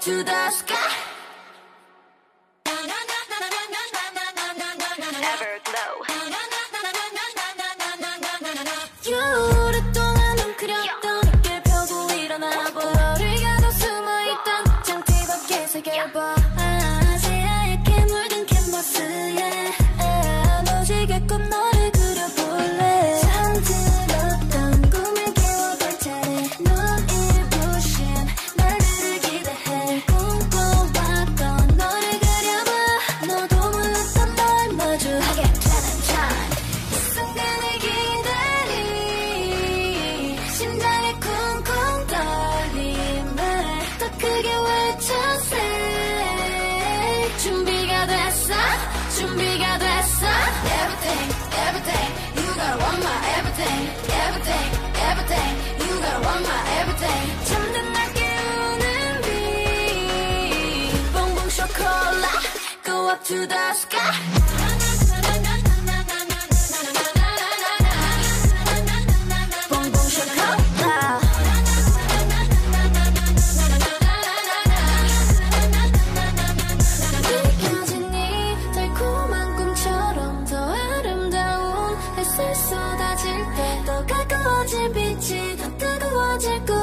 to the sky. 오랫동안 웅크렸던 어깨 펴고 일어나봐 너를 가도 숨어있던 장티 밖에 새겨봐 준비가 됐어 Everything everything you gotta want my everything everything everything you gotta want my everything 잠든 날 깨우는 빛 봉봉 쇼콜라 go up to the sky 가까워질 때 더 가까워질 빛이 더 뜨거워질 꿈